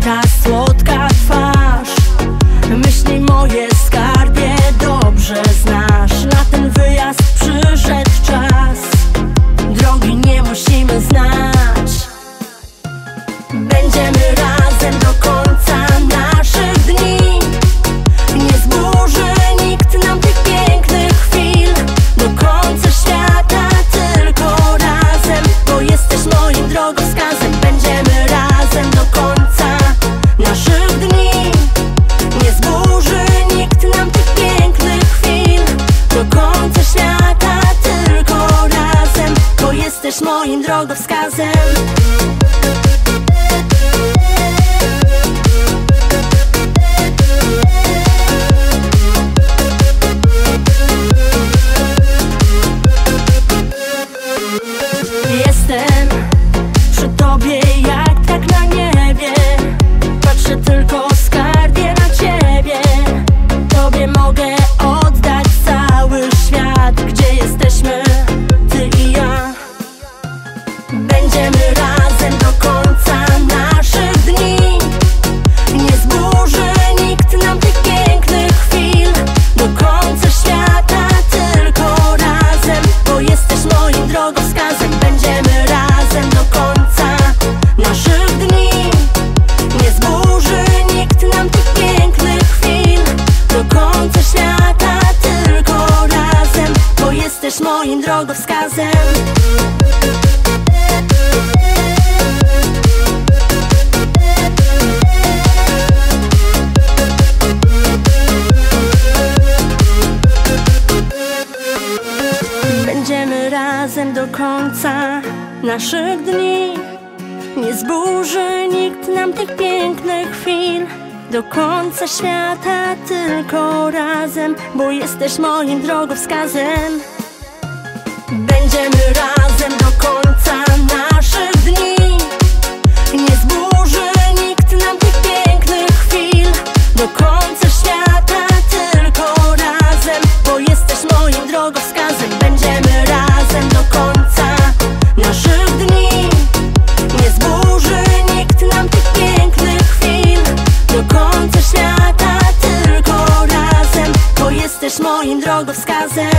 taka słodka twarz. Myśli moje skarbie dobrze znasz. Na ten wyjazd przyszedł czas. Drogi nie musimy znać. Będziemy razem do końca moim drogowskazem moim drogowskazem. Będziemy razem do końca naszych dni. Nie zburzy nikt nam tych pięknych chwil. Do końca świata tylko razem Bo jesteś moim drogowskazem Będziemy razem do końca naszych dni. Nie zburzy nikt nam tych pięknych chwil. Do końca świata tylko razem Bo jesteś moim drogowskazem. Będziemy razem do końca naszych dni. Nie zburzy nikt nam tych pięknych chwil. Do końca świata tylko razem Bo jesteś moim drogowskazem